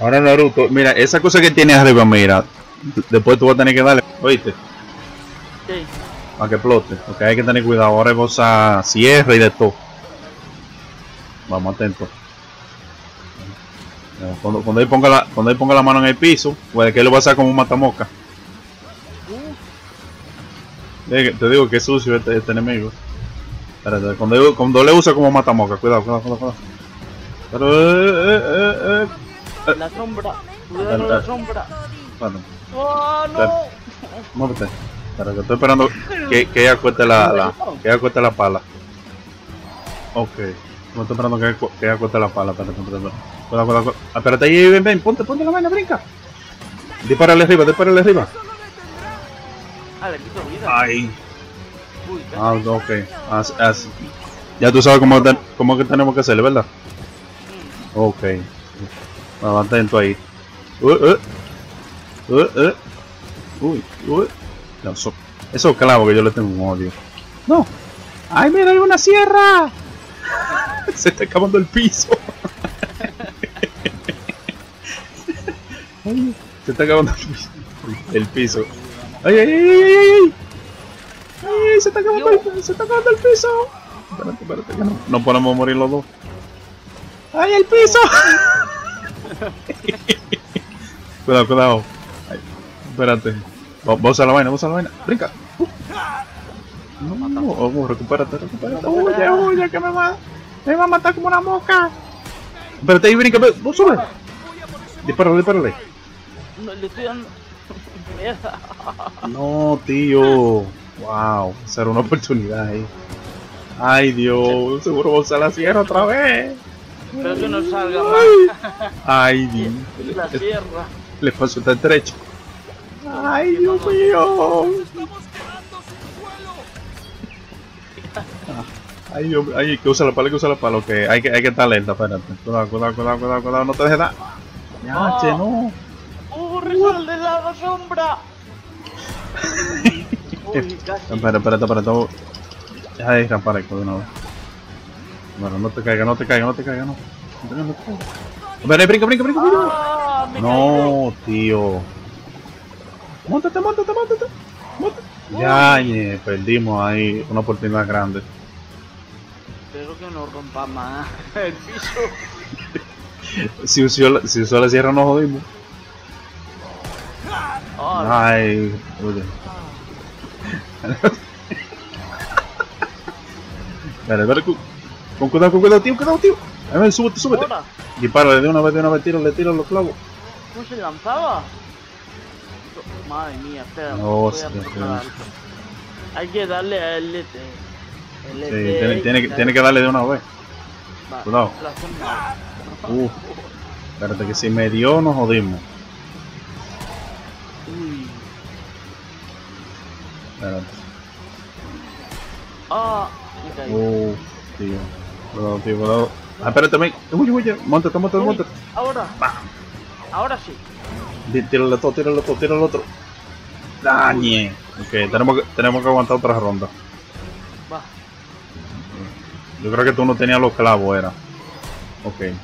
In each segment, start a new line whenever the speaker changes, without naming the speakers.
Ahora Naruto, mira, esa cosa que tienes arriba, mira, después tú vas a tener que darle, ¿oíste?
Sí.
Para que explote, porque hay que tener cuidado, ahora vos a cierre y de todo. Vamos atentos. Eh, Cuando, cuando, él ponga la, cuando él ponga la mano en el piso, puede que él lo va a hacer como un matamosca. Eh, Te digo que es sucio este, este enemigo. Espérate, cuando, cuando le usa como matamosca, cuidado, cuidado, cuidado. cuidado. Pero, eh, eh, eh, eh,
La sombra. Cuidado la sombra.
espérate.
¡Oh, no!
Muévete. Espera, que estoy esperando que, que ella cueste la, la, que ella cueste la pala. Ok. No estoy esperando que, que ella cueste la pala. Espérate, espérate. Cuidado. Ah, Espérate ahí, ven, ven. Ponte, ponte la vaina, brinca. Dispárale arriba, dispárale arriba.
Ah, le quito vida.
Ay.
Uy.
Ah, ok. As- as- Ya tú sabes cómo, cómo que tenemos que hacerle, ¿verdad? Ok. Ah, atento ahí. Uh, uh. Uh, uh. Uy, uy. Eso- esos clavos que yo le tengo un odio. No. ¡Ay, mira, hay una sierra! Se está acabando el piso. Ay, Se está acabando el piso. El piso. ¡Ay, ay, ay, ay, ay! ay! ¡Ay, se está acabando el, se está acabando el piso! Espérate, espérate, que no, no podemos morir los dos. ¡Ay, el piso! cuidado, cuidado. Ay, espérate. Vos a la vaina, vos a la vaina. Brinca. Uh. No, no, oh, recupérate, recupérate. Huye, huye, que me va, me va a matar como una mosca. Espérate ahí, brinca, vos sube. Dispárale, dispárale.
No, le estoy dando. Mierda.
No, tío. Wow, esa era una oportunidad ahí. Ay, Dios, seguro vos a la sierra otra vez.
Pero que no salga más.
Ay, Dios.
La sierra.
Le pasó está estrecho. Ay, Dios mío. Ay, Dios, ay, que usa la pala, que usa la pala, ok. Hay que, hay que estar alerta, espérate. Cuidado, cuidado, cuidado, cuidado, cuidado, no te dejes dar. Ya, che, no.
¡Uh, risal de la sombra! Uy, casi.
Espera, espérate, espérate. vamos. Deja de rampar esto de una vez. Bueno, no te caigas, no te caigas, no te caigas, no. No. Espera, brinca, brinca, brinca, brinca.
¡Ah!
No, tío. Móntate, móntate, móntate. móntate. Ya, ñe, perdimos ahí una oportunidad grande.
Espero que no rompa más el piso.
Si usó, la- si usó la sierra, nos jodimos.
Ah,
Ay, oye. Dale, dale, cu- con cuidado, con cuidado, tío, cuidado, tío. A ver, súbete, súbete. Dispárale de una vez, de una vez, tírale, tírale los clavos.
¿Cómo se lanzaba? Madre mía, espera.
No, sí, sí.
algo. Hay que darle a LT.
Sí,
LT.
tiene, tiene, que- tiene que darle de una vez.
Va,
cuidado. Uf. Espérate que si me dio, nos jodimos.
Uy.
Espérate.
Ah, me caí.
Tío. Cuidado, tío, cuidado. Ah, espérate, ven. Uy, uy. Montate, montate, montate.
ahora. Ahora sí.
Tírale todo, tírale todo, tírale otro. Dañe. Ok, tenemos que, tenemos que aguantar otra ronda.
Va.
Yo creo que tú no tenías los clavos, era. Ok.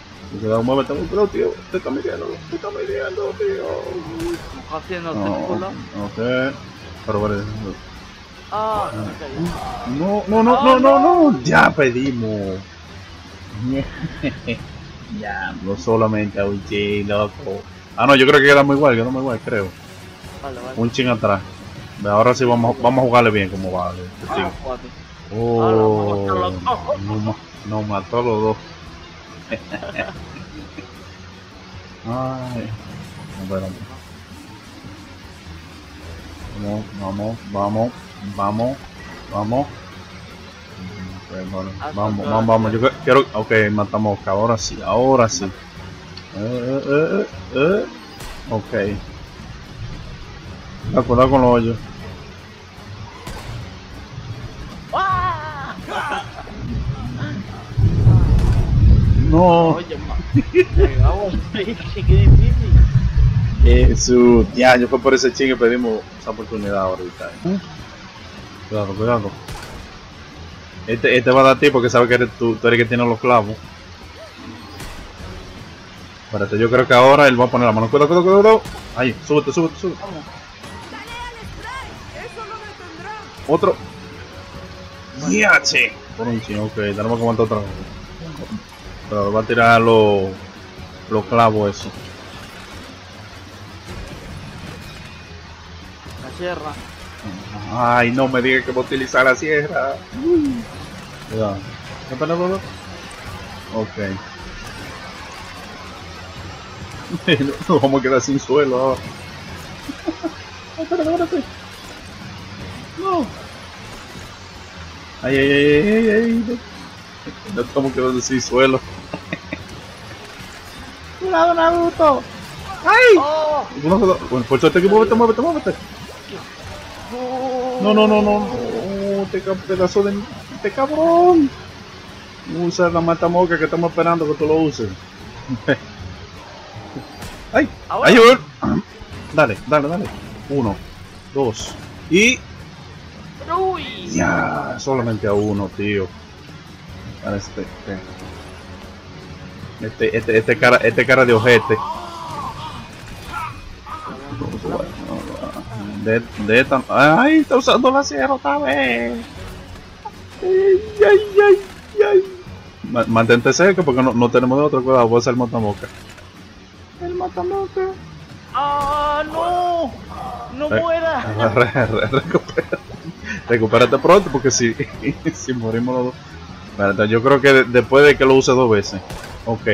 Cuidado, muévete, cuidado, tío. Te está midiendo, te está midiendo, tío.
Haciendo
No, ok. Pero, pero,
Ah.
No, no, no, no, no, no. Ya pedimos. ya, no solamente a UJ, loco. Ah, no, yo creo que quedamos igual, quedamos igual, creo.
Vale, vale.
Un ching atrás. Ahora sí vamos, vamos a jugarle bien como vale. este.
Ah.
Oh, no, ma- no mató a los dos. Ay, espérate. Vamos, vamos, vamos, vamos, vamos. Vale.
Hasta
Vamos, vamos, vamos. Yo quiero. Ok, matamos. Ahora sí, ahora sí. Eh, eh, eh, eh. Ok. Cuidado, con los hoyos.
¡Ah!
No.
Oye.
Jesús, ya, yo fue por ese chingue pedimos esa oportunidad ahorita. ¿eh? Cuidado, cuidado. Este, este va a dar ti porque sabe que eres tú, tú eres el que tiene los clavos. Espérate, yo creo que ahora él va a poner la mano. Cuidado, cuidado, cuidado. Ahí, súbete, súbete, súbete. Otro. ¡Ya, che! Por un chingo, ok. Tenemos que aguantar otra vez. Pero va a tirar los los clavos eso.
La sierra.
Ay, no me digas que voy a utilizar la sierra. Cuidado. Espera, espera, espera. Ok. Nos vamos a quedar sin suelo ahora. Espérate, espérate. No. Ay, ay, ay, ay, ay, ay. No estamos quedando sin suelo. Cuidado, Naruto. ¡Ay!
¡Oh!
Bueno, por suerte que muévete, muévete, muévete. No, no, no, no, no, ca- pedazo de... este cabrón. Usa la matamoca que estamos esperando que tú lo uses. ¡Ay!
Ahora.
¡Ay! Dale, dale, dale. Uno, dos y...
¡Uy!
Ya, solamente a uno, tío. Este, este. Este, este, este cara, este cara de ojete. De, de esta... ¡Ay! Está usando la sierra otra vez. ¡Ay, ay, ay, ay! Ma- Mantente cerca porque no, no tenemos de otro cuidado. Voy a hacer el matamoca. El matamoca.
¡Ah, no! ¡No
Eh,
muera!
Re- re- recupera- Recupérate pronto porque si, si morimos los dos. Espérate, yo creo que de- después de que lo use dos veces. Ok.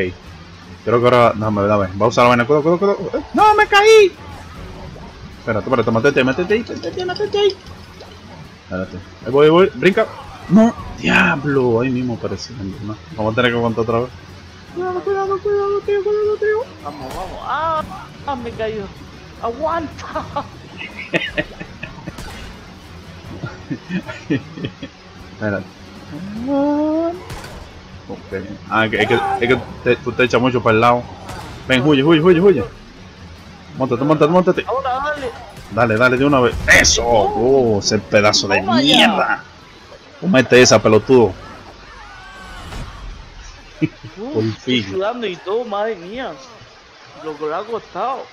Creo que ahora. No, me dame. Va a usar la vaina. Cuidado, cuidado, cuidado. ¡No, me caí! Espérate, espérate, métete, métete ahí, métete, métete ahí. Espérate. Ahí voy, ahí voy. Brinca. No, diablo. Ahí mismo apareciendo. ¿no? Vamos a tener que aguantar otra vez. Cuidado, cuidado, cuidado, tío, cuidado, tío.
Vamos, vamos. ¡Ah! ah me cayó. ¡Aguanta!
Espérate. Ok. Ah, que- es que, es que te, tú te echas mucho para el lado. Ven, huye, huye, huye, huye. Montate, montate, montate.
Ahora dale.
Dale, dale de una vez. ¡Eso! ¡Oh, ese pedazo de mierda! Comete esa, pelotudo.
Uf, estoy sudando y todo, madre mía. Lo que le ha costado.